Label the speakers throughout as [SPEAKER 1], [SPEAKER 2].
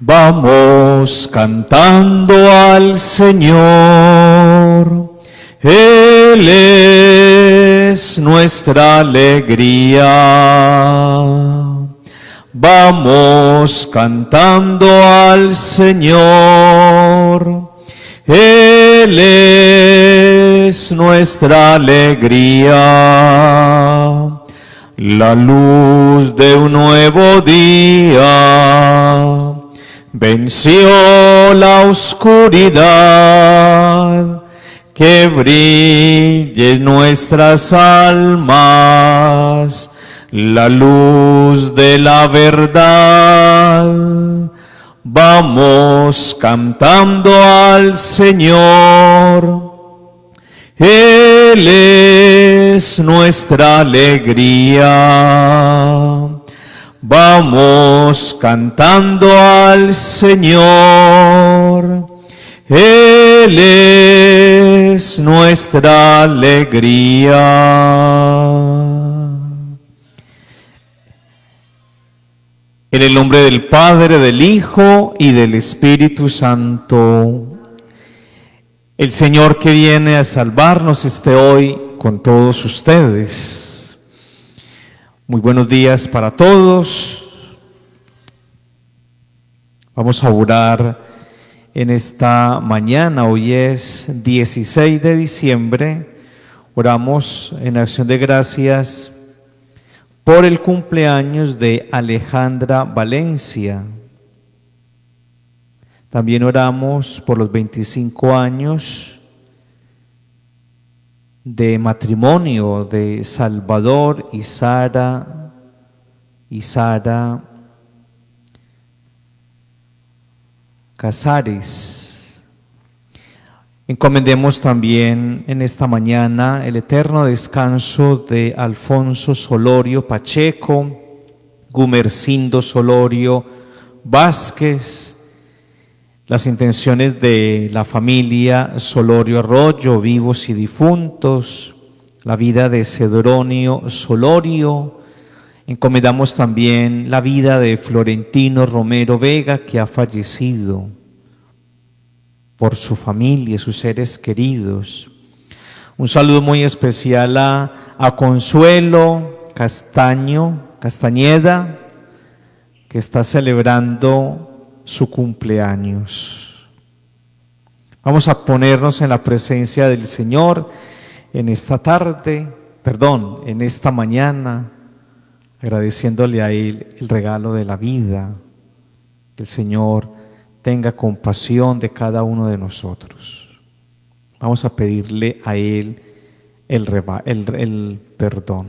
[SPEAKER 1] Vamos cantando al Señor, Él es nuestra alegría. Vamos cantando al Señor, Él es nuestra alegría. La luz de un nuevo día venció la oscuridad, que brille nuestras almas la luz de la verdad. Vamos cantando al Señor. Él es nuestra alegría. Vamos cantando al Señor. Él es nuestra alegría. En el nombre del Padre, del Hijo y del Espíritu Santo. El Señor que viene a salvarnos esté hoy con todos ustedes. Muy buenos días para todos. Vamos a orar en esta mañana. Hoy es 16 de diciembre. Oramos en acción de gracias por el cumpleaños de Alejandra Valencia. También oramos por los 25 años de matrimonio de Salvador y Sara y Sara Casares. Encomendemos también en esta mañana el eterno descanso de Alfonso Solorio Pacheco, Gumercindo Solorio Vázquez, las intenciones de la familia Solorio Arroyo, vivos y difuntos, la vida de Cedronio Solorio. Encomendamos también la vida de Florentino Romero Vega, que ha fallecido por su familia, sus seres queridos. Un saludo muy especial a, a Consuelo Castaño, Castañeda, que está celebrando su cumpleaños. Vamos a ponernos en la presencia del Señor en esta tarde, perdón, en esta mañana, agradeciéndole a Él el regalo de la vida. Que el Señor tenga compasión de cada uno de nosotros. Vamos a pedirle a Él el, el, perdón.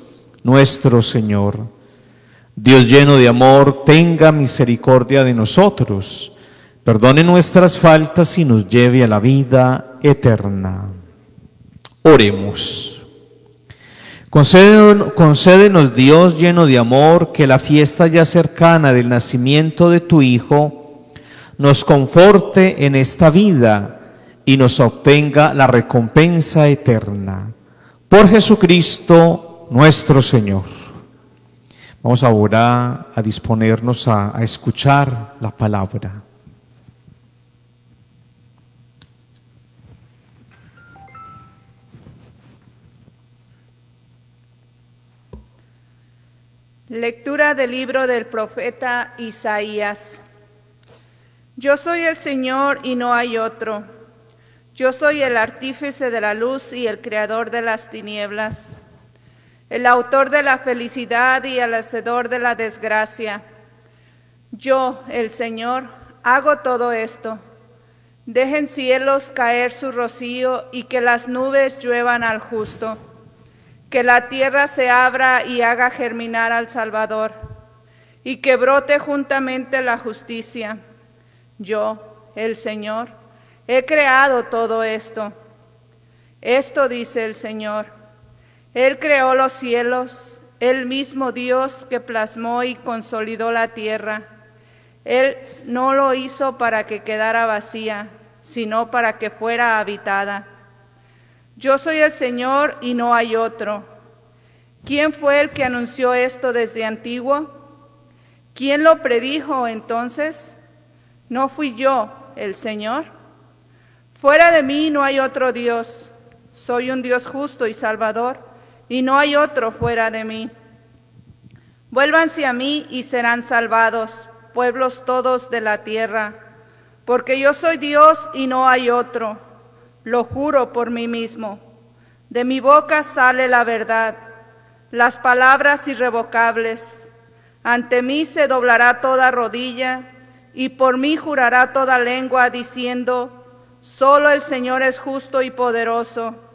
[SPEAKER 1] nuestro Señor. Dios lleno de amor, tenga misericordia de nosotros, perdone nuestras faltas y nos lleve a la vida eterna. Oremos. Concédenos, concédenos, Dios lleno de amor que la fiesta ya cercana del nacimiento de tu Hijo nos conforte en esta vida y nos obtenga la recompensa eterna. Por Jesucristo nuestro Señor. Vamos ahora a disponernos a, escuchar la palabra.
[SPEAKER 2] Lectura del libro del profeta Isaías. Yo soy el Señor y no hay otro. Yo soy el artífice de la luz y el creador de las tinieblas. El autor de la felicidad y el hacedor de la desgracia. Yo, el Señor, hago todo esto. Dejen cielos caer su rocío y que las nubes lluevan al justo. Que la tierra se abra y haga germinar al Salvador. Y que brote juntamente la justicia. Yo, el Señor, he creado todo esto. Esto dice el Señor. Él creó los cielos, el mismo Dios que plasmó y consolidó la tierra. Él no lo hizo para que quedara vacía, sino para que fuera habitada. Yo soy el Señor y no hay otro. ¿Quién fue el que anunció esto desde antiguo? ¿Quién lo predijo entonces? ¿No fui yo, el Señor? Fuera de mí no hay otro Dios. Soy un Dios justo y salvador, y no hay otro fuera de mí. Vuélvanse a mí y serán salvados, pueblos todos de la tierra, porque yo soy Dios y no hay otro. Lo juro por mí mismo. De mi boca sale la verdad, las palabras irrevocables. Ante mí se doblará toda rodilla y por mí jurará toda lengua diciendo, solo el Señor es justo y poderoso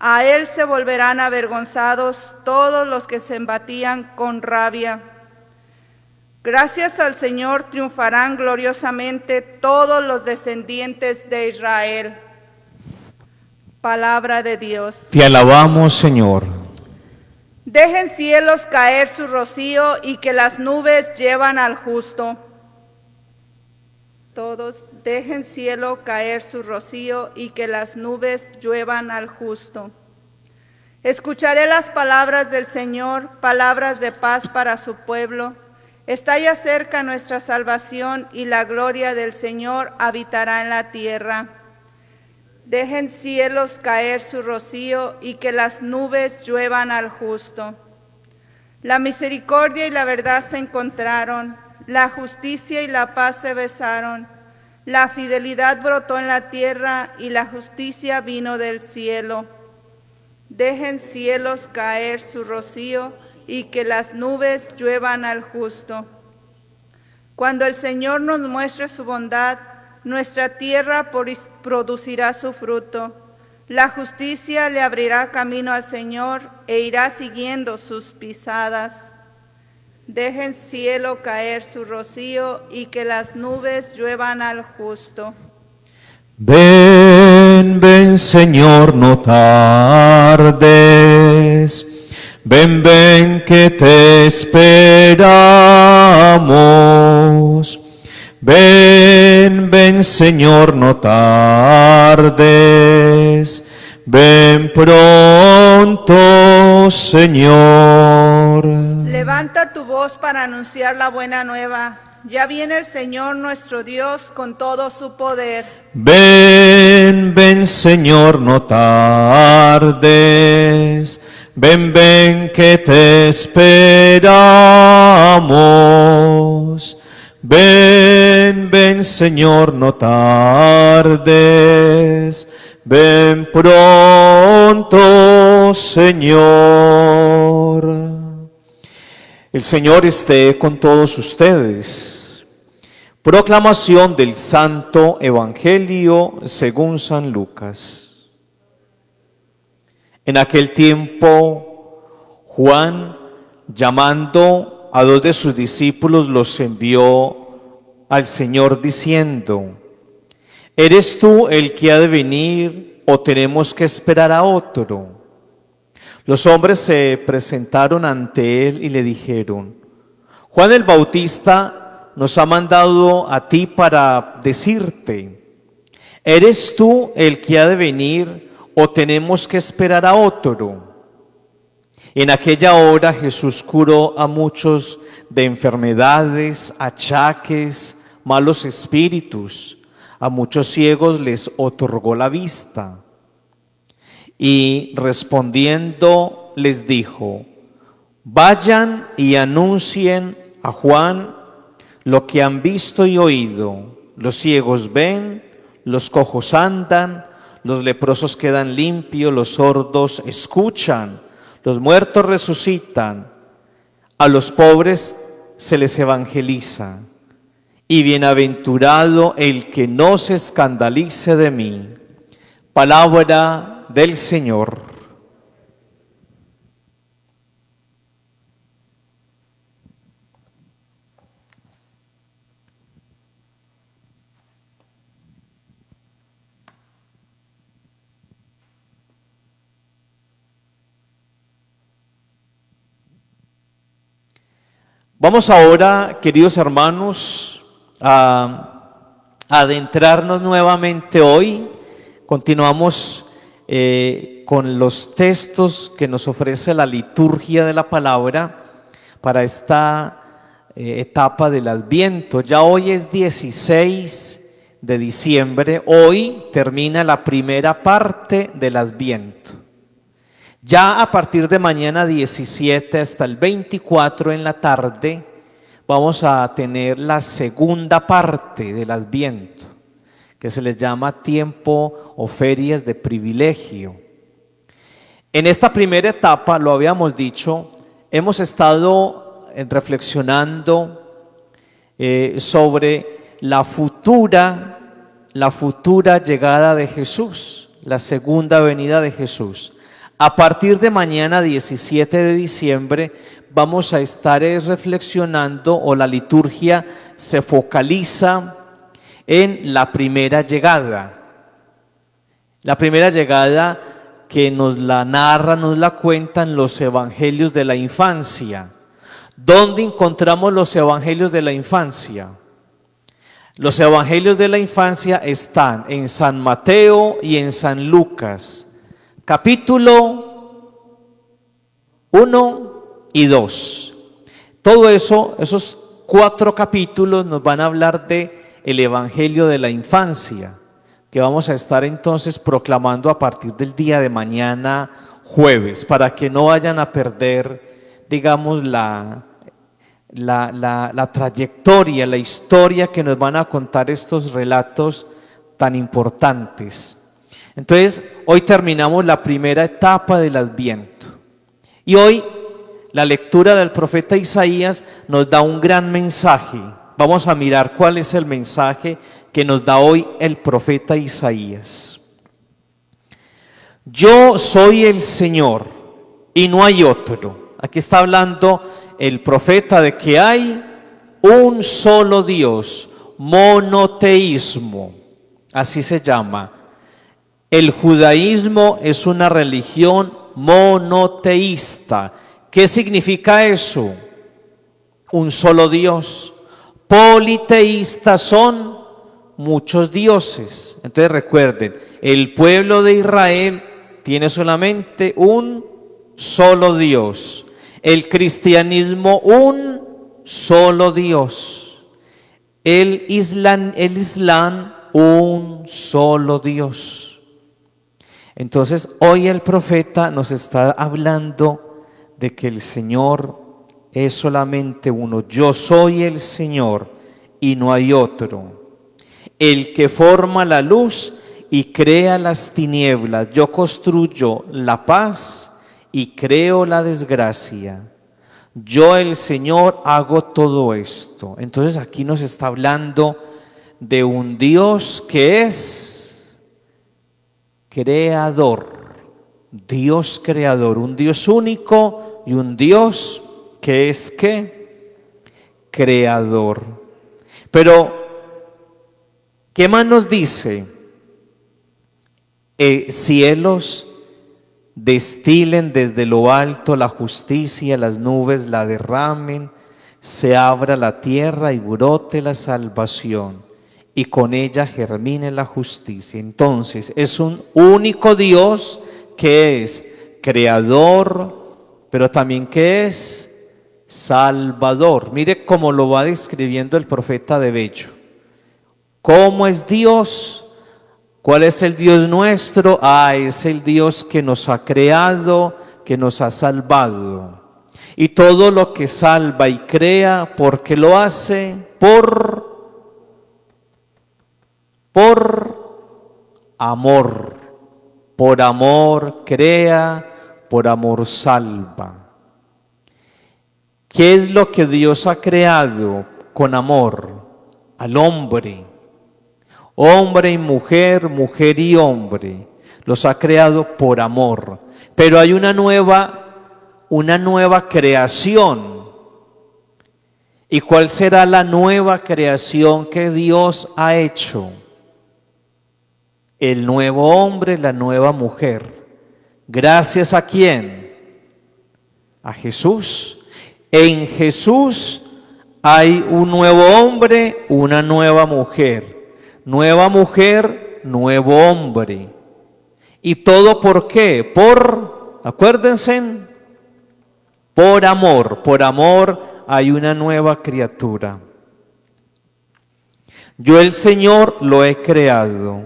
[SPEAKER 2] a él se volverán avergonzados todos los que se embatían con rabia. Gracias al Señor triunfarán gloriosamente todos los descendientes de Israel. Palabra de Dios.
[SPEAKER 1] Te alabamos, Señor.
[SPEAKER 2] Dejen cielos caer su rocío y que las nubes llevan al justo. Todos dejen cielo caer su rocío y que las nubes lluevan al justo. Escucharé las palabras del Señor, palabras de paz para su pueblo. Está ya cerca nuestra salvación y la gloria del Señor habitará en la tierra. Dejen cielos caer su rocío y que las nubes lluevan al justo. La misericordia y la verdad se encontraron la justicia y la paz se besaron, la fidelidad brotó en la tierra y la justicia vino del cielo. Dejen cielos caer su rocío y que las nubes lluevan al justo. Cuando el Señor nos muestre su bondad, nuestra tierra producirá su fruto. La justicia le abrirá camino al Señor e irá siguiendo sus pisadas. Dejen cielo caer su rocío y que las nubes lluevan al justo.
[SPEAKER 1] Ven, ven Señor, no tardes. Ven, ven que te esperamos. Ven, ven Señor, no tardes. Ven pronto, Señor.
[SPEAKER 2] Levanta tu voz para anunciar la buena nueva. Ya viene el Señor nuestro Dios con todo su poder.
[SPEAKER 1] Ven, ven Señor, no tardes. Ven, ven que te esperamos. Ven, ven Señor, no tardes. Ven pronto, Señor. El Señor esté con todos ustedes. Proclamación del Santo Evangelio según San Lucas. En aquel tiempo, Juan, llamando a dos de sus discípulos, los envió al Señor diciendo, ¿Eres tú el que ha de venir o tenemos que esperar a otro? Los hombres se presentaron ante él y le dijeron, Juan el Bautista nos ha mandado a ti para decirte, ¿eres tú el que ha de venir o tenemos que esperar a otro? En aquella hora Jesús curó a muchos de enfermedades, achaques, malos espíritus a muchos ciegos les otorgó la vista. Y respondiendo les dijo, vayan y anuncien a Juan lo que han visto y oído. Los ciegos ven, los cojos andan, los leprosos quedan limpios, los sordos escuchan, Los muertos resucitan, a los pobres se les evangeliza. Y bienaventurado el que no se escandalice de mí. Palabra del Señor. Vamos ahora, queridos hermanos, a, adentrarnos nuevamente hoy. Continuamos eh, con los textos que nos ofrece la liturgia de la palabra para esta eh, etapa del Adviento. Ya hoy es 16 de diciembre, hoy termina la primera parte del Adviento. Ya a partir de mañana 17 hasta el 24 en la tarde vamos a tener la segunda parte del Adviento, que se les llama tiempo o ferias de privilegio. En esta primera etapa, lo habíamos dicho, hemos estado eh, reflexionando eh, sobre la futura, la futura llegada de Jesús, la segunda venida de Jesús. A partir de mañana 17 de diciembre vamos a estar reflexionando o la liturgia se focaliza en la primera llegada. La primera llegada que nos la narra, nos la cuentan los evangelios de la infancia. ¿Dónde encontramos los evangelios de la infancia? Los evangelios de la infancia están en San Mateo y en San Lucas capítulo 1 y 2. Todo eso, esos cuatro capítulos nos van a hablar de el evangelio de la infancia, que vamos a estar entonces proclamando a partir del día de mañana jueves, para que no vayan a perder, digamos, la, la, la, la trayectoria, la historia que nos van a contar estos relatos tan importantes. Entonces, hoy terminamos la primera etapa del Adviento. Y hoy la lectura del profeta Isaías nos da un gran mensaje. Vamos a mirar cuál es el mensaje que nos da hoy el profeta Isaías. Yo soy el Señor y no hay otro. Aquí está hablando el profeta de que hay un solo Dios, monoteísmo, así se llama el judaísmo es una religión monoteísta. ¿Qué significa eso? Un solo Dios. Politeístas son muchos dioses. Entonces recuerden, el pueblo de Israel tiene solamente un solo Dios. El cristianismo un solo Dios. El Islam, el Islam un solo Dios. Entonces, hoy el profeta nos está hablando de que el Señor es solamente uno. Yo soy el Señor y no hay otro. El que forma la luz y crea las tinieblas. Yo construyo la paz y creo la desgracia. Yo el Señor hago todo esto. Entonces aquí nos está hablando de un Dios que es creador, Dios creador, un Dios único y un Dios que es que creador. Pero, ¿qué más nos dice? Eh, cielos destilen desde lo alto la justicia, las nubes la derramen, se abra la tierra y brote la salvación y con ella germine la justicia. Entonces es un único Dios que es creador, pero también que es salvador. Mire cómo lo va describiendo el profeta de Bello. ¿Cómo es Dios? ¿Cuál es el Dios nuestro? Ah, es el Dios que nos ha creado, que nos ha salvado. Y todo lo que salva y crea, ¿por qué lo hace? Por por amor. Por amor crea, por amor salva. ¿Qué es lo que Dios ha creado con amor? Al hombre. Hombre y mujer, mujer y hombre. Los ha creado por amor. Pero hay una nueva, una nueva creación. ¿Y cuál será la nueva creación que Dios ha hecho? El nuevo hombre, la nueva mujer. Gracias a quién? A Jesús. En Jesús hay un nuevo hombre, una nueva mujer. Nueva mujer, nuevo hombre. ¿Y todo por qué? Por, acuérdense, por amor. Por amor hay una nueva criatura. Yo el Señor lo he creado.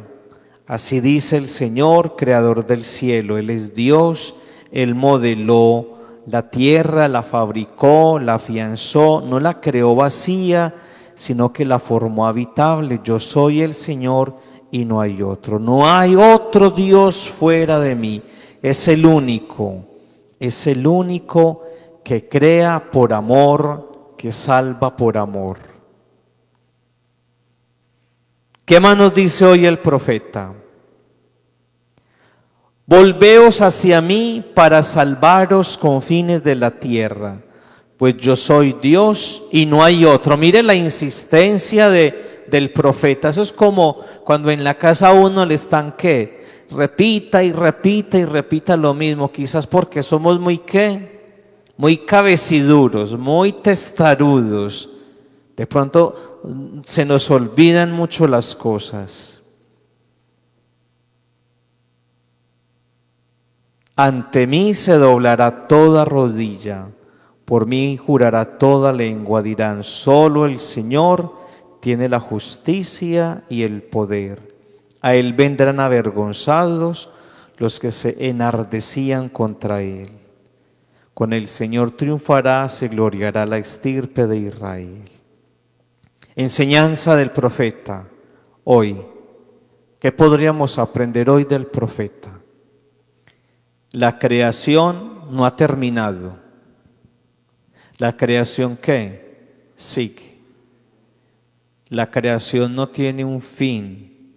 [SPEAKER 1] Así dice el Señor, creador del cielo. Él es Dios, Él modeló la tierra, la fabricó, la afianzó, no la creó vacía, sino que la formó habitable. Yo soy el Señor y no hay otro. No hay otro Dios fuera de mí. Es el único, es el único que crea por amor, que salva por amor. ¿Qué más nos dice hoy el profeta? Volveos hacia mí para salvaros con fines de la tierra, pues yo soy Dios y no hay otro. Mire la insistencia de, del profeta. Eso es como cuando en la casa uno le están que repita y repita y repita lo mismo, quizás porque somos muy qué, muy cabeciduros, muy testarudos. De pronto mm, se nos olvidan mucho las cosas. Ante mí se doblará toda rodilla, por mí jurará toda lengua, dirán, solo el Señor tiene la justicia y el poder. A él vendrán avergonzados los que se enardecían contra él. Con el Señor triunfará, se gloriará la estirpe de Israel. Enseñanza del profeta. Hoy, ¿qué podríamos aprender hoy del profeta? La creación no ha terminado. La creación qué? Sigue. La creación no tiene un fin.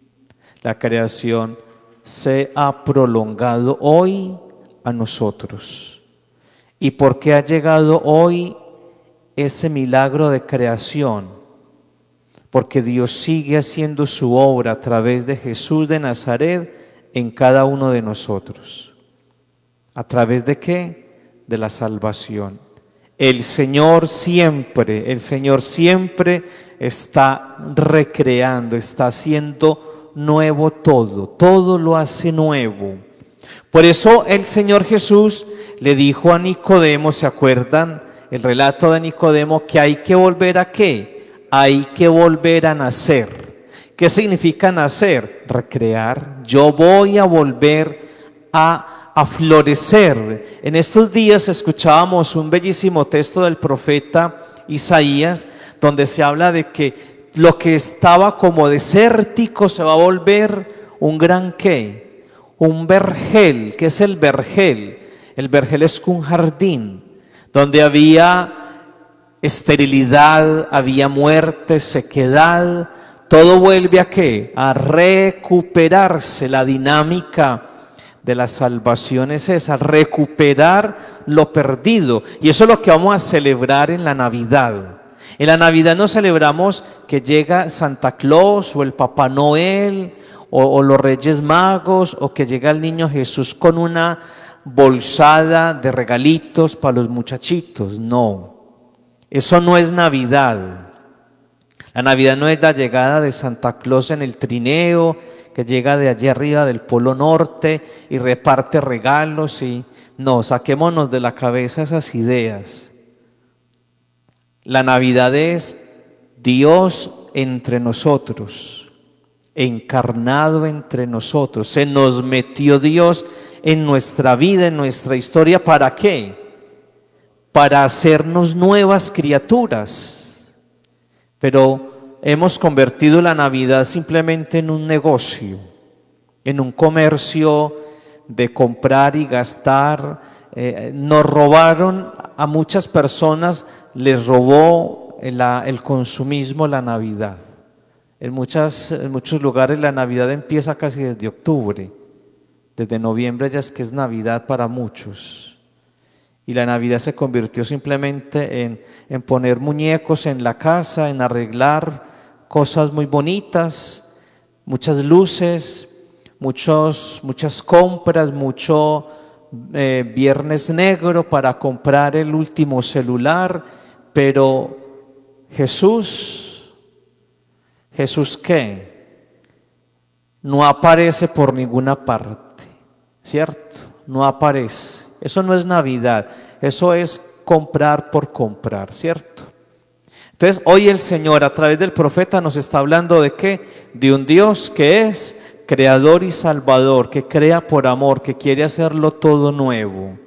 [SPEAKER 1] La creación se ha prolongado hoy a nosotros. ¿Y por qué ha llegado hoy ese milagro de creación? Porque Dios sigue haciendo su obra a través de Jesús de Nazaret en cada uno de nosotros. ¿A través de qué? De la salvación. El Señor siempre, el Señor siempre está recreando, está haciendo nuevo todo, todo lo hace nuevo. Por eso el Señor Jesús le dijo a Nicodemo, ¿se acuerdan? El relato de Nicodemo que hay que volver a qué? Hay que volver a nacer. ¿Qué significa nacer? Recrear. Yo voy a volver a a florecer. En estos días escuchábamos un bellísimo texto del profeta Isaías, donde se habla de que lo que estaba como desértico se va a volver un gran qué, un vergel. ¿Qué es el vergel? El vergel es un jardín donde había esterilidad, había muerte, sequedad. Todo vuelve a qué? A recuperarse la dinámica de la salvación es esa, recuperar lo perdido. Y eso es lo que vamos a celebrar en la Navidad. En la Navidad no celebramos que llega Santa Claus o el Papá Noel o, los Reyes Magos o que llega el niño Jesús con una bolsada de regalitos para los muchachitos. No, eso no es Navidad. La Navidad no es la llegada de Santa Claus en el trineo, que llega de allí arriba del Polo Norte y reparte regalos y no, saquémonos de la cabeza esas ideas. La Navidad es Dios entre nosotros, encarnado entre nosotros. Se nos metió Dios en nuestra vida, en nuestra historia. ¿Para qué? Para hacernos nuevas criaturas. Pero hemos convertido la Navidad simplemente en un negocio, en un comercio de comprar y gastar, eh, nos robaron a muchas personas, les robó el, consumismo la Navidad. En muchos lugares la Navidad empieza casi desde octubre. Desde noviembre ya es que es Navidad para muchos. Y la Navidad se convirtió simplemente en, en poner muñecos en la casa, en arreglar cosas muy bonitas, muchas luces, muchos, muchas compras, mucho eh, viernes negro para comprar el último celular, pero Jesús, Jesús qué? No aparece por ninguna parte, ¿cierto? No aparece. Eso no es Navidad, eso es comprar por comprar, ¿cierto? Entonces hoy el Señor a través del profeta nos está hablando de qué? De un Dios que es creador y salvador, que crea por amor, que quiere hacerlo todo nuevo,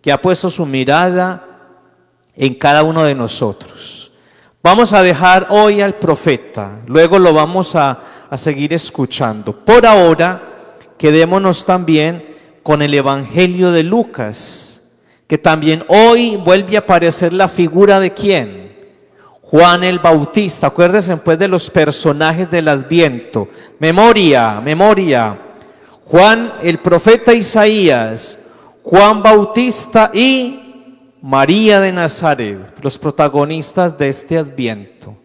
[SPEAKER 1] que ha puesto su mirada en cada uno de nosotros. Vamos a dejar hoy al profeta, luego lo vamos a, a seguir escuchando. Por ahora, quedémonos también con el Evangelio de Lucas, que también hoy vuelve a aparecer la figura de quién? Juan el Bautista, acuérdense pues de los personajes del Adviento. Memoria, memoria. Juan el profeta Isaías, Juan Bautista y María de Nazaret, los protagonistas de este Adviento.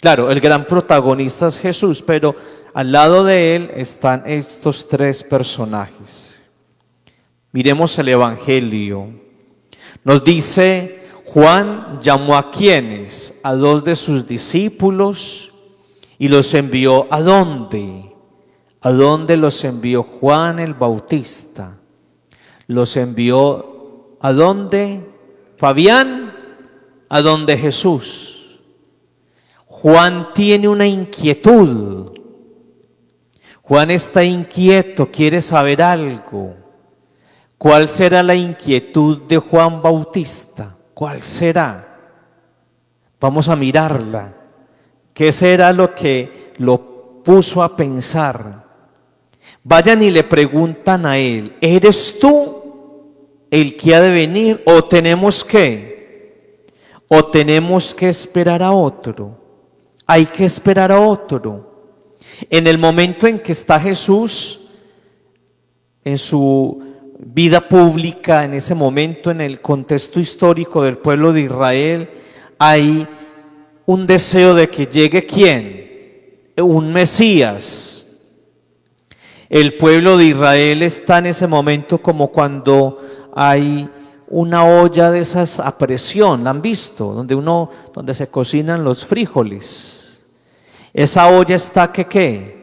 [SPEAKER 1] Claro, el gran protagonista es Jesús, pero al lado de él están estos tres personajes. Miremos el Evangelio. Nos dice Juan llamó a quienes, a dos de sus discípulos, y los envió a dónde? ¿A dónde los envió Juan el Bautista? Los envió a dónde? Fabián, a donde Jesús. Juan tiene una inquietud. Juan está inquieto, quiere saber algo. ¿Cuál será la inquietud de Juan Bautista? ¿Cuál será? Vamos a mirarla. ¿Qué será lo que lo puso a pensar? Vayan y le preguntan a él, ¿eres tú el que ha de venir o tenemos que? ¿O tenemos que esperar a otro? Hay que esperar a otro. En el momento en que está Jesús en su vida pública en ese momento, en el contexto histórico del pueblo de Israel, hay un deseo de que llegue quién? Un Mesías. El pueblo de Israel está en ese momento como cuando hay una olla de esas a ¿la han visto? Donde uno, donde se cocinan los frijoles. Esa olla está que qué?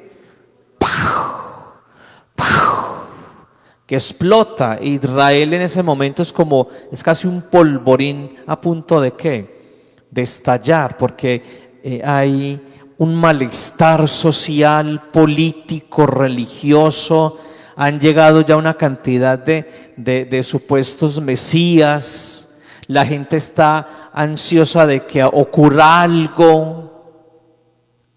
[SPEAKER 1] Que explota. Israel en ese momento es como, es casi un polvorín a punto de qué? De estallar, porque eh, hay un malestar social, político, religioso. Han llegado ya una cantidad de, de supuestos mesías. La gente está ansiosa de que ocurra algo.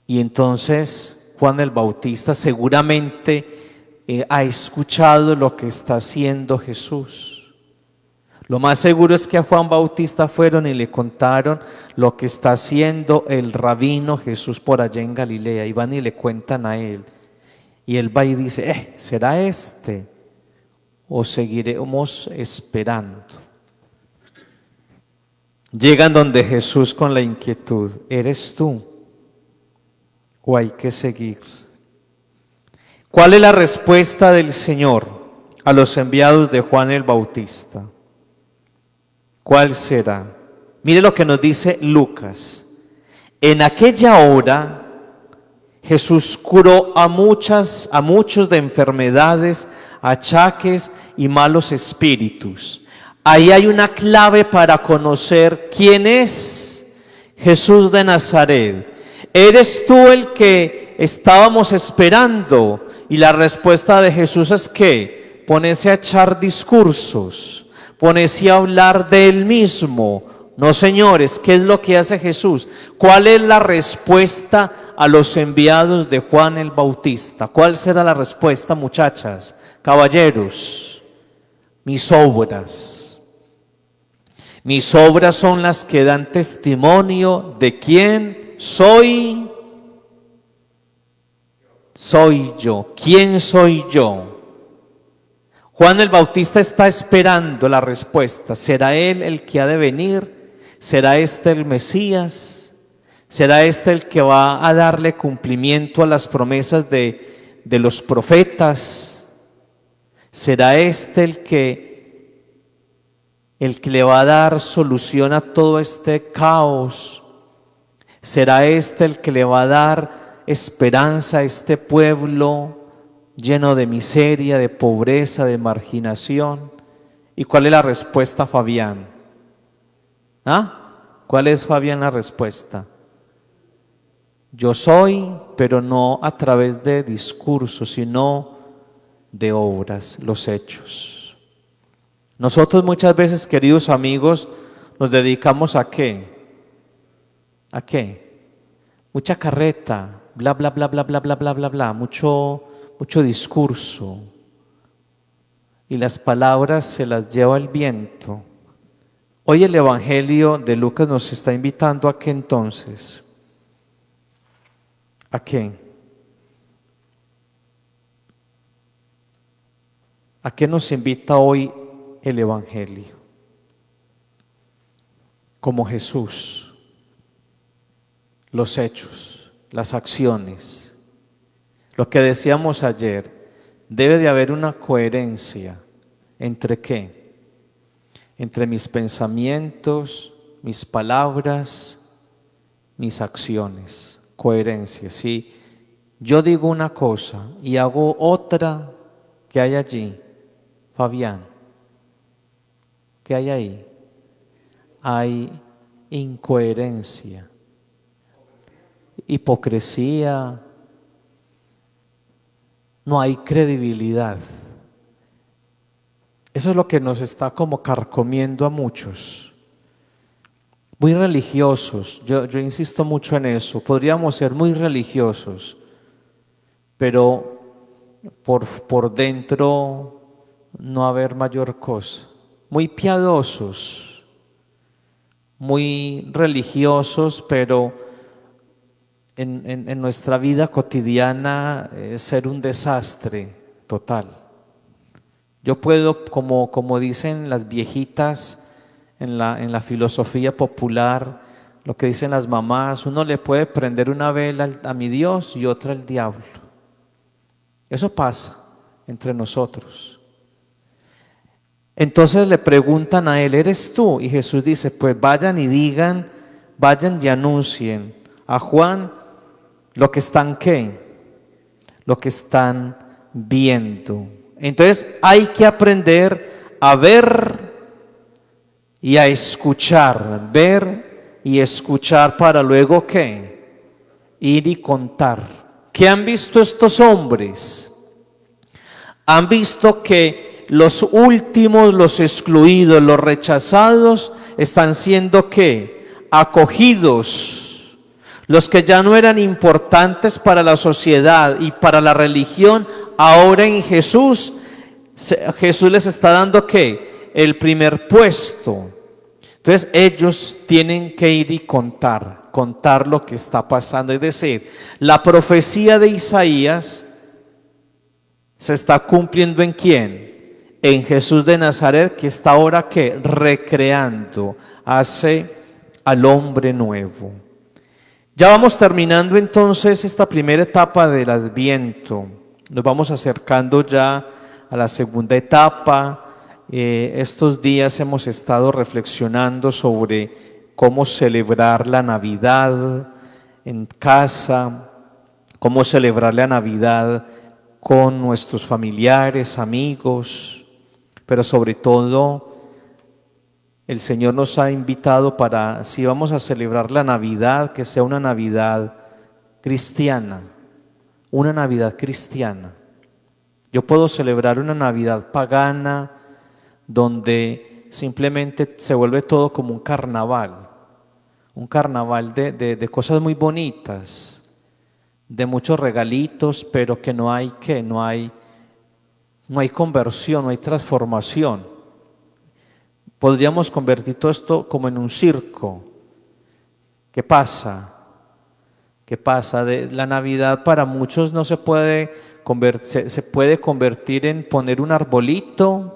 [SPEAKER 1] Y entonces Juan el Bautista seguramente eh, ha escuchado lo que está haciendo Jesús. Lo más seguro es que a Juan Bautista fueron y le contaron lo que está haciendo el rabino Jesús por allá en Galilea. Y van y le cuentan a él. Y él va y dice, eh, ¿será este? ¿O seguiremos esperando? Llegan donde Jesús con la inquietud, ¿eres tú? ¿O hay que seguir? ¿Cuál es la respuesta del Señor a los enviados de Juan el Bautista? ¿Cuál será? Mire lo que nos dice Lucas. En aquella hora Jesús curó a muchas a muchos de enfermedades, achaques y malos espíritus. Ahí hay una clave para conocer quién es Jesús de Nazaret. ¿Eres tú el que estábamos esperando? Y la respuesta de Jesús es que ponese a echar discursos, ponese a hablar de él mismo. No, señores, ¿qué es lo que hace Jesús? ¿Cuál es la respuesta a los enviados de Juan el Bautista? ¿Cuál será la respuesta, muchachas, caballeros? Mis obras Mis obras son las que dan testimonio de quién soy. Soy yo. ¿Quién soy yo? Juan el Bautista está esperando la respuesta. ¿Será él el que ha de venir? ¿Será este el Mesías? ¿Será este el que va a darle cumplimiento a las promesas de, de los profetas? ¿Será este el que, el que le va a dar solución a todo este caos? ¿Será este el que le va a dar esperanza a este pueblo lleno de miseria, de pobreza, de marginación. ¿Y cuál es la respuesta, Fabián? ¿Ah? ¿Cuál es, Fabián, la respuesta? Yo soy, pero no a través de discursos, sino de obras, los hechos. Nosotros muchas veces, queridos amigos, nos dedicamos a qué? ¿A qué? Mucha carreta, bla, bla, bla, bla, bla, bla, bla, bla, bla, mucho mucho discurso y las palabras se las lleva el viento. Hoy el Evangelio de Lucas nos está invitando a qué entonces? ¿A qué? ¿A qué nos invita hoy el Evangelio? Como Jesús, los hechos, las acciones lo que decíamos ayer, debe de haber una coherencia entre qué? Entre mis pensamientos, mis palabras, mis acciones. Coherencia. Si yo digo una cosa y hago otra que hay allí, Fabián, ¿qué hay ahí? Hay incoherencia, hipocresía, no hay credibilidad. Eso es lo que nos está como carcomiendo a muchos. Muy religiosos, yo, insisto mucho en eso, podríamos ser muy religiosos, pero por, por dentro no haber mayor cosa. Muy piadosos, muy religiosos, pero en, nuestra vida cotidiana eh, ser un desastre total. Yo puedo, como, como dicen las viejitas en la, en la filosofía popular, lo que dicen las mamás, uno le puede prender una vela a mi Dios y otra al diablo. Eso pasa entre nosotros. Entonces le preguntan a él, ¿eres tú? Y Jesús dice, pues vayan y digan, vayan y anuncien a Juan lo que están qué? Lo que están viendo. Entonces hay que aprender a ver y a escuchar, ver y escuchar para luego qué? Ir y contar. ¿Qué han visto estos hombres? Han visto que los últimos, los excluidos, los rechazados, están siendo qué? Acogidos los que ya no eran importantes para la sociedad y para la religión, ahora en Jesús, Jesús les está dando qué? El primer puesto. Entonces ellos tienen que ir y contar, contar lo que está pasando. Es decir, la profecía de Isaías se está cumpliendo en quién? En Jesús de Nazaret, que está ahora que recreando, hace al hombre nuevo. Ya vamos terminando entonces esta primera etapa del adviento. Nos vamos acercando ya a la segunda etapa. Eh, estos días hemos estado reflexionando sobre cómo celebrar la Navidad en casa, cómo celebrar la Navidad con nuestros familiares, amigos, pero sobre todo el Señor nos ha invitado para, si vamos a celebrar la Navidad, que sea una Navidad cristiana, una Navidad cristiana. Yo puedo celebrar una Navidad pagana donde simplemente se vuelve todo como un carnaval, un carnaval de, de cosas muy bonitas, de muchos regalitos, pero que no hay que, no hay, no hay conversión, no hay transformación Podríamos convertir todo esto como en un circo. ¿Qué pasa? ¿Qué pasa? De la Navidad para muchos no se puede, se, se puede convertir en poner un arbolito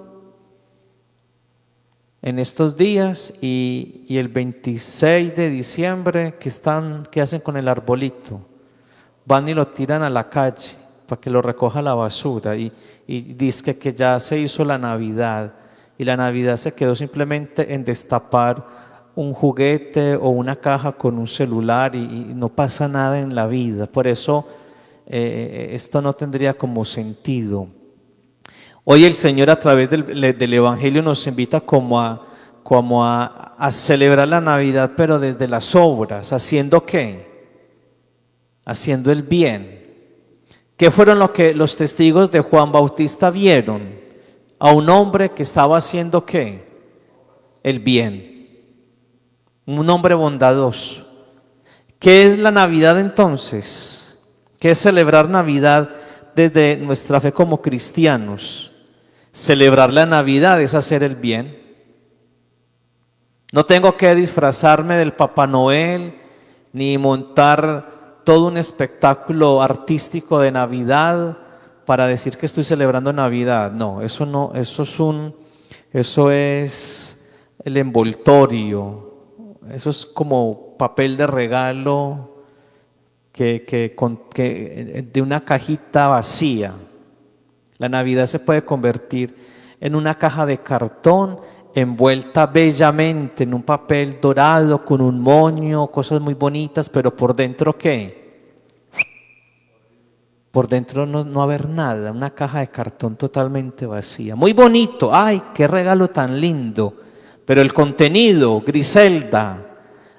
[SPEAKER 1] en estos días y, y, el 26 de diciembre, ¿qué, están, ¿qué hacen con el arbolito? Van y lo tiran a la calle para que lo recoja la basura y, y dice que ya se hizo la Navidad y la Navidad se quedó simplemente en destapar un juguete o una caja con un celular y, no pasa nada en la vida. Por eso eh, esto no tendría como sentido. Hoy el Señor a través del, Evangelio nos invita como a, como a, a, celebrar la Navidad, pero desde las obras, haciendo qué? Haciendo el bien. ¿Qué fueron lo que los testigos de Juan Bautista vieron? A un hombre que estaba haciendo qué? El bien. Un hombre bondadoso. ¿Qué es la Navidad entonces? ¿Qué es celebrar Navidad desde nuestra fe como cristianos? Celebrar la Navidad es hacer el bien. No tengo que disfrazarme del Papá Noel ni montar todo un espectáculo artístico de Navidad para decir que estoy celebrando Navidad. No, eso no, eso es un, eso es el envoltorio, eso es como papel de regalo que, que, que de una cajita vacía. La Navidad se puede convertir en una caja de cartón envuelta bellamente en un papel dorado con un moño, cosas muy bonitas, pero por dentro qué? Por dentro no, no haber nada, una caja de cartón totalmente vacía. Muy bonito, ay, qué regalo tan lindo, pero el contenido, Griselda,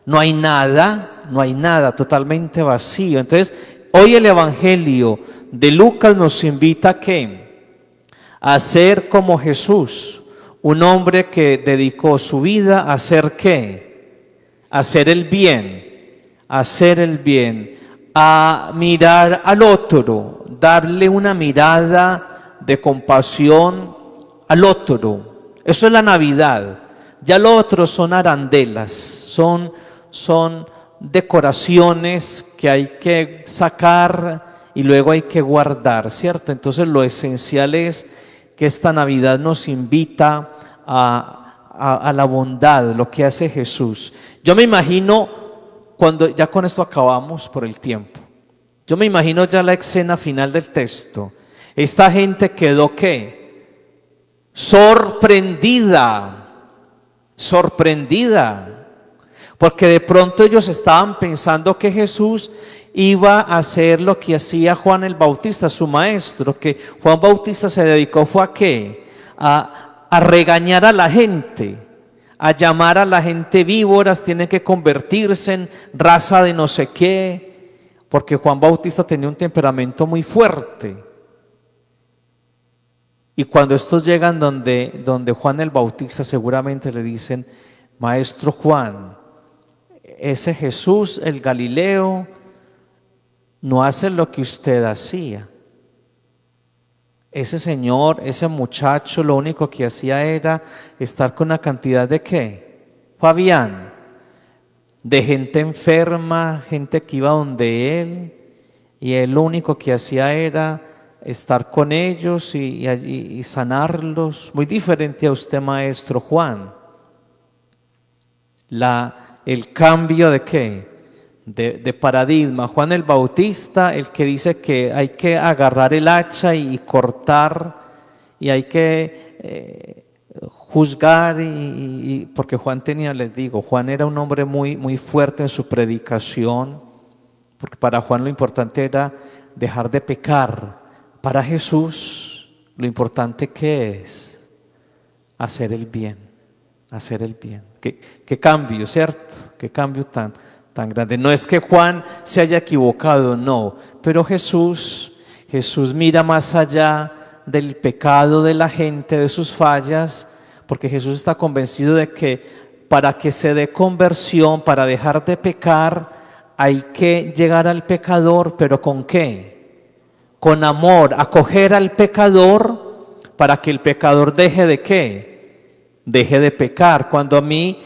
[SPEAKER 1] no hay nada, no hay nada, totalmente vacío. Entonces, hoy el Evangelio de Lucas nos invita a qué? A ser como Jesús, un hombre que dedicó su vida a hacer qué? A hacer el bien, a hacer el bien, a mirar al otro, darle una mirada de compasión al otro. Eso es la Navidad. Ya lo otro son arandelas, son, son decoraciones que hay que sacar y luego hay que guardar, ¿cierto? Entonces lo esencial es que esta Navidad nos invita a, la bondad, lo que hace Jesús. Yo me imagino, cuando ya con esto acabamos por el tiempo, yo me imagino ya la escena final del texto. Esta gente quedó qué? Sorprendida, sorprendida, porque de pronto ellos estaban pensando que Jesús iba a hacer lo que hacía Juan el Bautista, su maestro, que Juan Bautista se dedicó fue a qué? A, a regañar a la gente, a llamar a la gente víboras, tienen que convertirse en raza de no sé qué, porque Juan Bautista tenía un temperamento muy fuerte. Y cuando estos llegan donde, donde Juan el Bautista, seguramente le dicen, Maestro Juan, ese Jesús, el Galileo, no hace lo que usted hacía. Ese señor, ese muchacho, lo único que hacía era estar con una cantidad de qué? Fabián, de gente enferma, gente que iba donde él, y él lo único que hacía era estar con ellos y, y sanarlos. Muy diferente a usted, maestro Juan. La, el cambio de qué? De, paradigma. Juan el Bautista, el que dice que hay que agarrar el hacha y, cortar y hay que eh, juzgar, y, porque Juan tenía, les digo, Juan era un hombre muy, muy fuerte en su predicación, porque para Juan lo importante era dejar de pecar. Para Jesús lo importante que es hacer el bien, hacer el bien. Qué, qué cambio, ¿cierto? Qué cambio tan, tan grande. No es que Juan se haya equivocado, no, pero Jesús, Jesús mira más allá del pecado de la gente, de sus fallas, porque Jesús está convencido de que para que se dé conversión, para dejar de pecar, hay que llegar al pecador, pero ¿con qué? Con amor, acoger al pecador para que el pecador deje de qué? deje de pecar. Cuando a mí,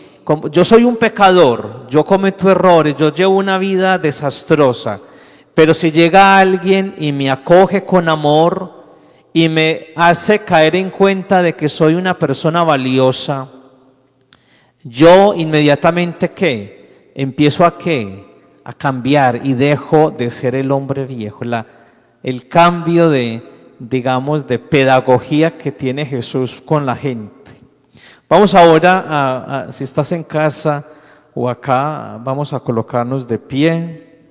[SPEAKER 1] yo soy un pecador, yo cometo errores, yo llevo una vida desastrosa, pero si llega alguien y me acoge con amor y me hace caer en cuenta de que soy una persona valiosa, yo inmediatamente qué? Empiezo a qué? A cambiar y dejo de ser el hombre viejo. El cambio de, digamos, de pedagogía que tiene Jesús con la gente. Vamos ahora, a, si estás en casa o acá, vamos a colocarnos de pie.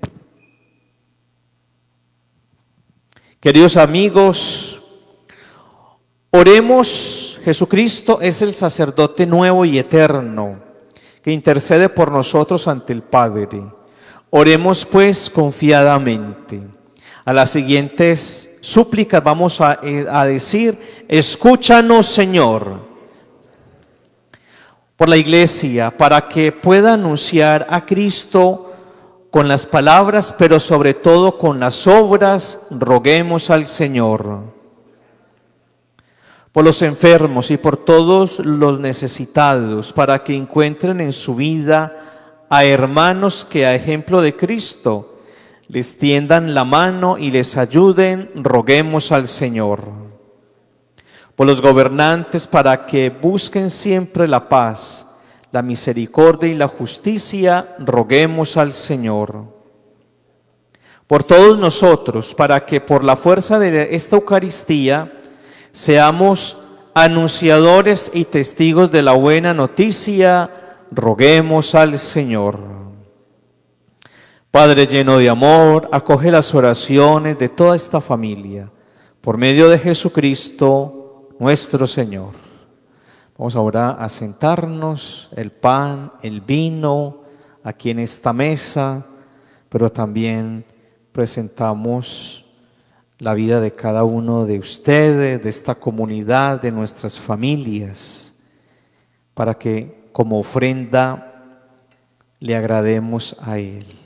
[SPEAKER 1] Queridos amigos, oremos Jesucristo es el sacerdote nuevo y eterno que intercede por nosotros ante el Padre. Oremos pues confiadamente. A las siguientes súplicas vamos a, eh, a decir, escúchanos Señor, por la iglesia, para que pueda anunciar a Cristo con las palabras, pero sobre todo con las obras, roguemos al Señor por los enfermos y por todos los necesitados, para que encuentren en su vida a hermanos que a ejemplo de Cristo les tiendan la mano y les ayuden, roguemos al Señor. Por los gobernantes, para que busquen siempre la paz, la misericordia y la justicia, roguemos al Señor. Por todos nosotros, para que por la fuerza de esta Eucaristía, seamos anunciadores y testigos de la buena noticia, roguemos al Señor. Padre lleno de amor, acoge las oraciones de toda esta familia, por medio de Jesucristo nuestro Señor. Vamos ahora a sentarnos, el pan, el vino, aquí en esta mesa, pero también presentamos la vida de cada uno de ustedes, de esta comunidad, de nuestras familias, para que como ofrenda le agrademos a Él.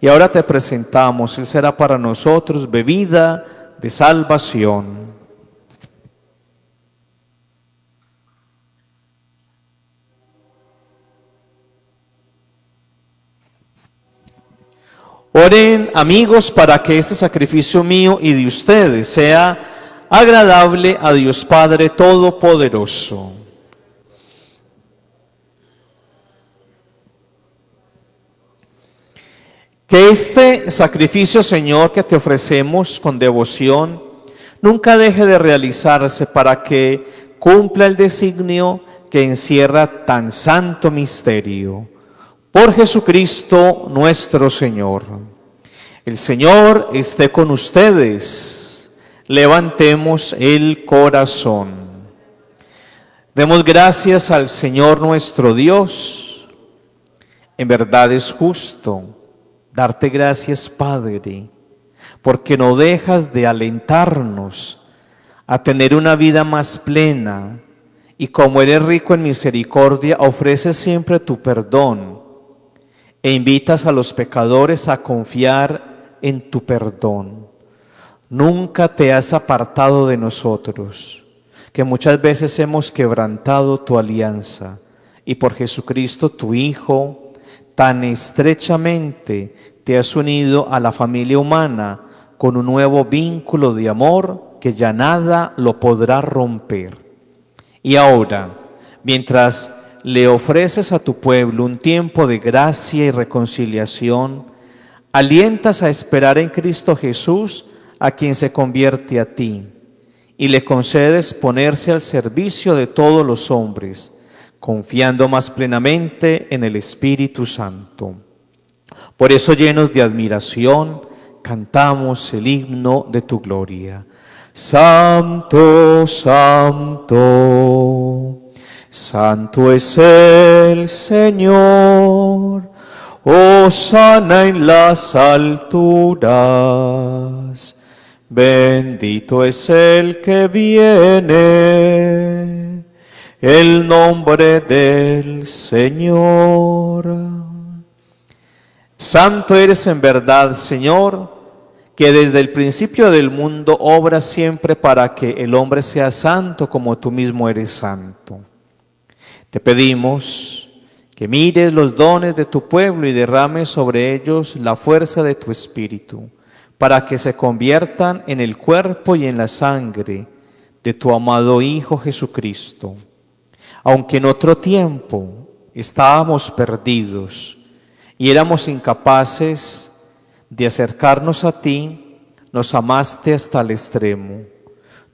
[SPEAKER 1] Y ahora te presentamos, Él será para nosotros bebida de salvación. Oren amigos para que este sacrificio mío y de ustedes sea agradable a Dios Padre Todopoderoso. Que este sacrificio, Señor, que te ofrecemos con devoción, nunca deje de realizarse para que cumpla el designio que encierra tan santo misterio por Jesucristo nuestro Señor. El Señor esté con ustedes. Levantemos el corazón. Demos gracias al Señor nuestro Dios. En verdad es justo darte gracias, Padre, porque no dejas de alentarnos a tener una vida más plena y como eres rico en misericordia, ofreces siempre tu perdón e invitas a los pecadores a confiar en tu perdón. Nunca te has apartado de nosotros, que muchas veces hemos quebrantado tu alianza y por Jesucristo tu Hijo, tan estrechamente te has unido a la familia humana con un nuevo vínculo de amor que ya nada lo podrá romper. Y ahora, mientras le ofreces a tu pueblo un tiempo de gracia y reconciliación, alientas a esperar en Cristo Jesús a quien se convierte a ti y le concedes ponerse al servicio de todos los hombres, confiando más plenamente en el Espíritu Santo. Por eso llenos de admiración, cantamos el himno de tu gloria. Santo, santo Santo es el Señor, oh sana en las alturas. Bendito es el que viene, el nombre del Señor. Santo eres en verdad, Señor, que desde el principio del mundo obras siempre para que el hombre sea santo como tú mismo eres santo. Te pedimos que mires los dones de tu pueblo y derrames sobre ellos la fuerza de tu espíritu, para que se conviertan en el cuerpo y en la sangre de tu amado Hijo Jesucristo. Aunque en otro tiempo estábamos perdidos y éramos incapaces de acercarnos a ti, nos amaste hasta el extremo.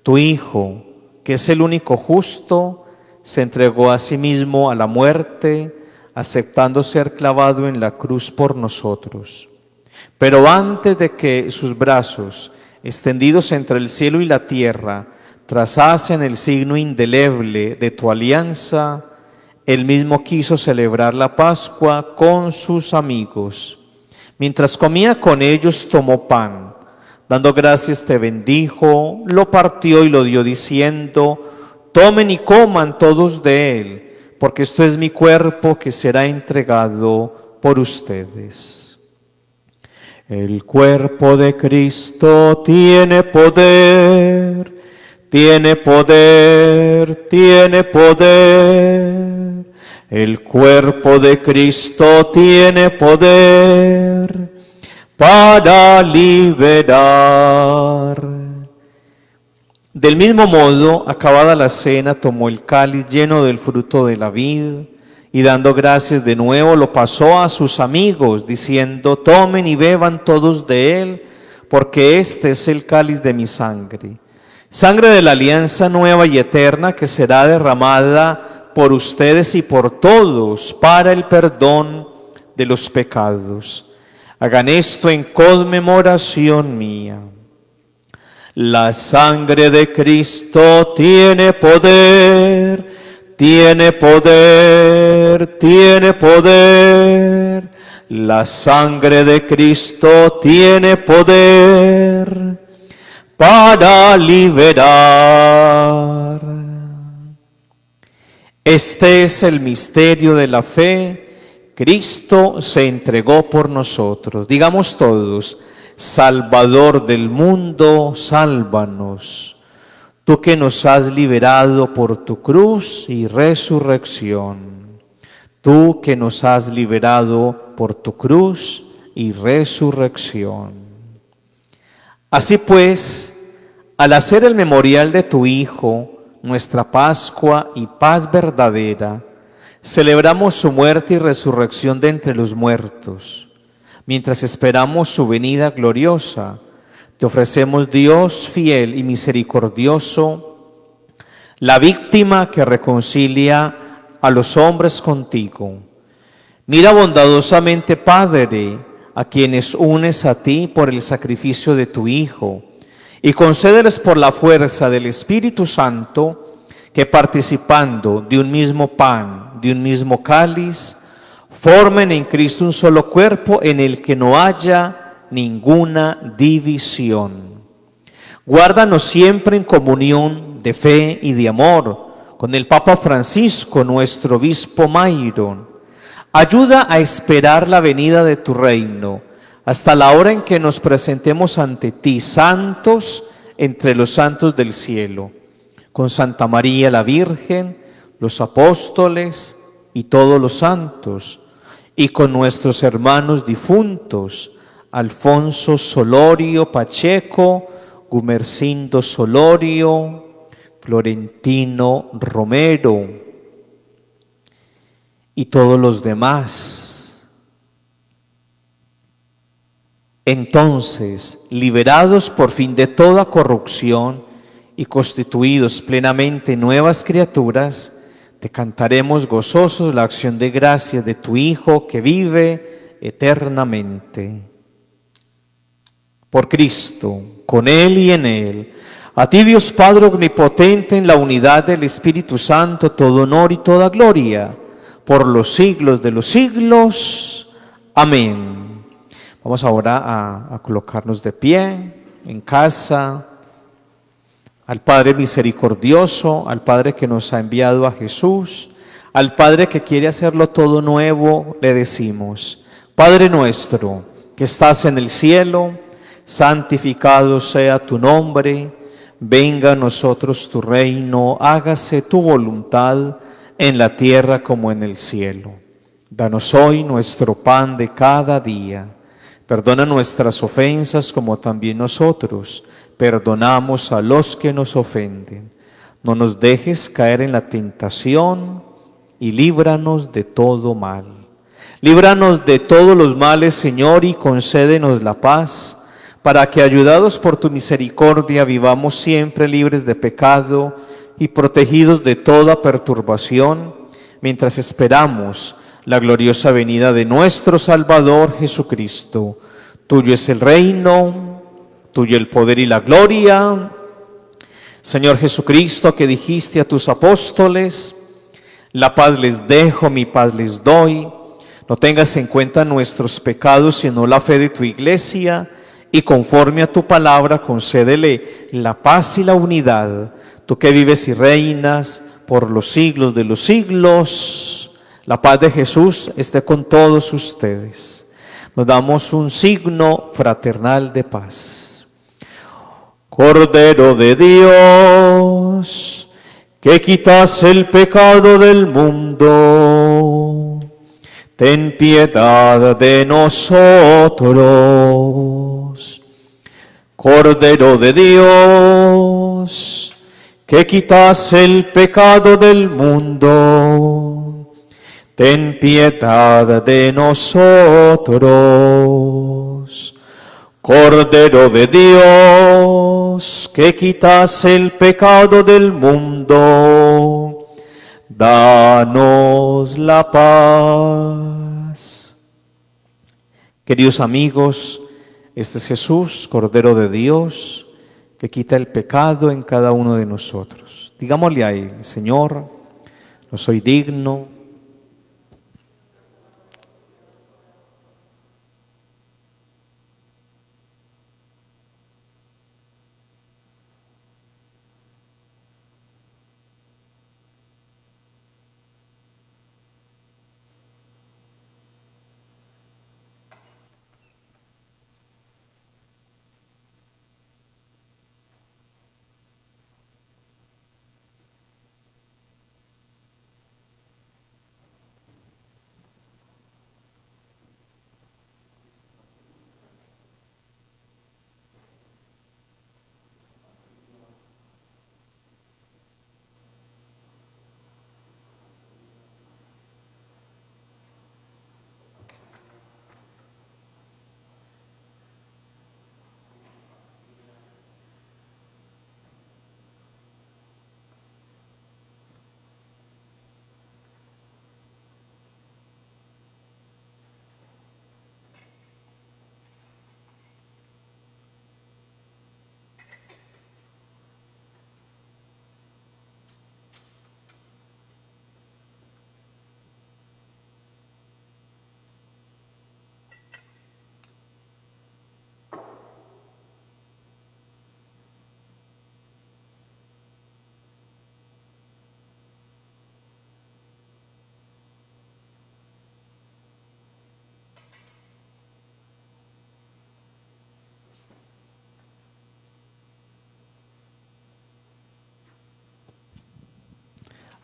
[SPEAKER 1] Tu Hijo, que es el único justo, se entregó a sí mismo a la muerte, aceptando ser clavado en la cruz por nosotros. Pero antes de que sus brazos, extendidos entre el cielo y la tierra, trazasen el signo indeleble de tu alianza, él mismo quiso celebrar la Pascua con sus amigos. Mientras comía con ellos, tomó pan. Dando gracias, te bendijo, lo partió y lo dio diciendo, Tomen y coman todos de él, porque esto es mi cuerpo que será entregado por ustedes. El cuerpo de Cristo tiene poder, tiene poder, tiene poder. El cuerpo de Cristo tiene poder para liberar. Del mismo modo, acabada la cena, tomó el cáliz lleno del fruto de la vid y dando gracias de nuevo lo pasó a sus amigos, diciendo, tomen y beban todos de él, porque este es el cáliz de mi sangre. Sangre de la alianza nueva y eterna que será derramada por ustedes y por todos para el perdón de los pecados. Hagan esto en conmemoración mía. La sangre de Cristo tiene poder, tiene poder, tiene poder. La sangre de Cristo tiene poder para liberar. Este es el misterio de la fe. Cristo se entregó por nosotros. Digamos todos, Salvador del mundo, sálvanos. Tú que nos has liberado por tu cruz y resurrección. Tú que nos has liberado por tu cruz y resurrección. Así pues, al hacer el memorial de tu Hijo, nuestra Pascua y paz verdadera, celebramos su muerte y resurrección de entre los muertos Mientras esperamos su venida gloriosa, te ofrecemos Dios fiel y misericordioso, la víctima que reconcilia a los hombres contigo. Mira bondadosamente, Padre, a quienes unes a ti por el sacrificio de tu Hijo, y concédeles por la fuerza del Espíritu Santo que participando de un mismo pan, de un mismo cáliz, formen en Cristo un solo cuerpo en el que no haya ninguna división. Guárdanos siempre en comunión de fe y de amor con el Papa Francisco, nuestro obispo Mayron. Ayuda a esperar la venida de tu reino hasta la hora en que nos presentemos ante ti, santos entre los santos del cielo, con Santa María la Virgen, los apóstoles y todos los santos y con nuestros hermanos difuntos, Alfonso Solorio Pacheco, Gumercindo Solorio, Florentino Romero y todos los demás. Entonces, liberados por fin de toda corrupción y constituidos plenamente nuevas criaturas, te cantaremos gozosos la acción de gracia de tu Hijo que vive eternamente. Por Cristo, con Él y en Él, A ti Dios Padre Omnipotente, en la unidad del Espíritu Santo, todo honor y toda gloria, por los siglos de los siglos. Amén. Vamos ahora a, colocarnos de pie en casa, al Padre misericordioso, al Padre que nos ha enviado a Jesús, al Padre que quiere hacerlo todo nuevo, le decimos, Padre nuestro, que estás en el cielo, santificado sea tu nombre, venga a nosotros tu reino, hágase tu voluntad en la tierra como en el cielo. Danos hoy nuestro pan de cada día. Perdona nuestras ofensas como también nosotros perdonamos a los que nos ofenden. No nos dejes caer en la tentación y líbranos de todo mal. Líbranos de todos los males, Señor, y concédenos la paz, para que, ayudados por tu misericordia, vivamos siempre libres de pecado y protegidos de toda perturbación, mientras esperamos la gloriosa venida de nuestro Salvador Jesucristo. Tuyo es el reino, tuyo el poder y la gloria. Señor Jesucristo, que dijiste a tus apóstoles, la paz les dejo, mi paz les doy. No tengas en cuenta nuestros pecados, sino la fe de tu iglesia, y conforme a tu palabra concédele la paz y la unidad, tú que vives y reinas por los siglos de los siglos. La paz de Jesús esté con todos ustedes. Nos damos un signo fraternal de paz. Cordero de Dios, que quitas el pecado del mundo, ten piedad de nosotros. Cordero de Dios, que quitas el pecado del mundo, ten piedad de nosotros. Cordero de Dios, que quitas el pecado del mundo, danos la paz. Queridos amigos, este es Jesús, Cordero de Dios, que quita el pecado en cada uno de nosotros. Digámosle a Él, Señor, no soy digno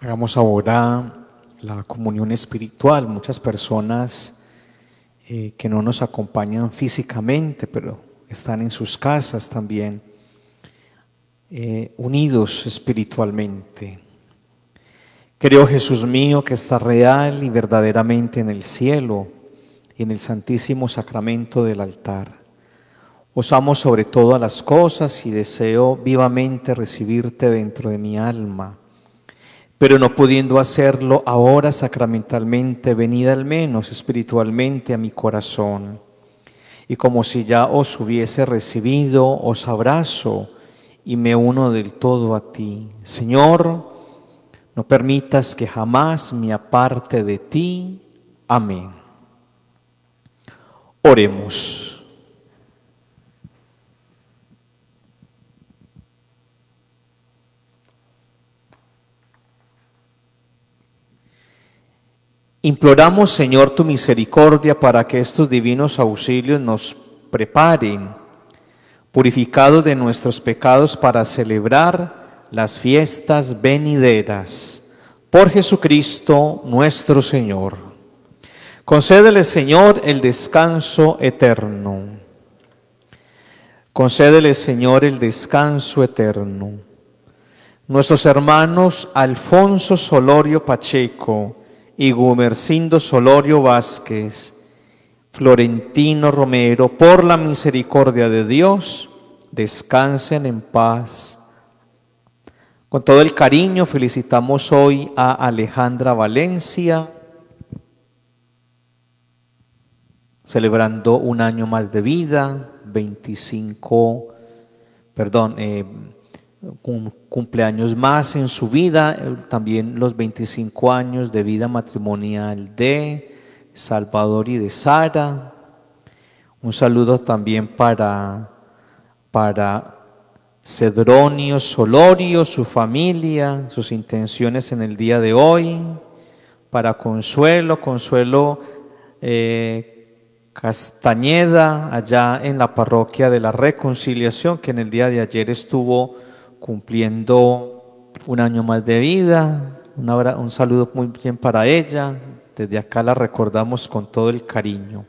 [SPEAKER 1] Hagamos ahora la comunión espiritual. Muchas personas eh, que no nos acompañan físicamente, pero están en sus casas también, eh, unidos espiritualmente. Creo, Jesús mío, que está real y verdaderamente en el cielo y en el santísimo sacramento del altar. Os amo sobre todas las cosas y deseo vivamente recibirte dentro de mi alma pero no pudiendo hacerlo ahora sacramentalmente, venid al menos espiritualmente a mi corazón. Y como si ya os hubiese recibido, os abrazo y me uno del todo a ti. Señor, no permitas que jamás me aparte de ti. Amén. Oremos. Imploramos, Señor, tu misericordia para que estos divinos auxilios nos preparen, purificados de nuestros pecados, para celebrar las fiestas venideras. Por Jesucristo nuestro Señor. Concédele, Señor, el descanso eterno. Concédele, Señor, el descanso eterno. Nuestros hermanos Alfonso Solorio Pacheco, y Gumercindo Solorio Vázquez, Florentino Romero, por la misericordia de Dios, descansen en paz. Con todo el cariño felicitamos hoy a Alejandra Valencia, celebrando un año más de vida, 25, perdón, eh, un cumpleaños más en su vida, también los 25 años de vida matrimonial de Salvador y de Sara. Un saludo también para, para Cedronio Solorio, su familia, sus intenciones en el día de hoy. Para Consuelo, Consuelo eh, Castañeda, allá en la parroquia de la Reconciliación, que en el día de ayer estuvo cumpliendo un año más de vida. Un, saludo muy bien para ella. Desde acá la recordamos con todo el cariño.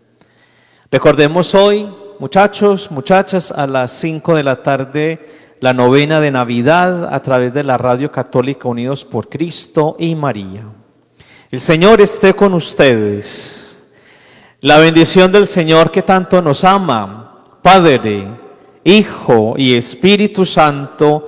[SPEAKER 1] Recordemos hoy, muchachos, muchachas, a las 5 de la tarde, la novena de Navidad a través de la Radio Católica Unidos por Cristo y María. El Señor esté con ustedes. La bendición del Señor que tanto nos ama, Padre, Hijo y Espíritu Santo,